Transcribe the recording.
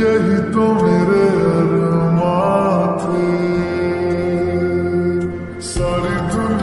यही तो मेरे अरमा थे। सारी दुनिया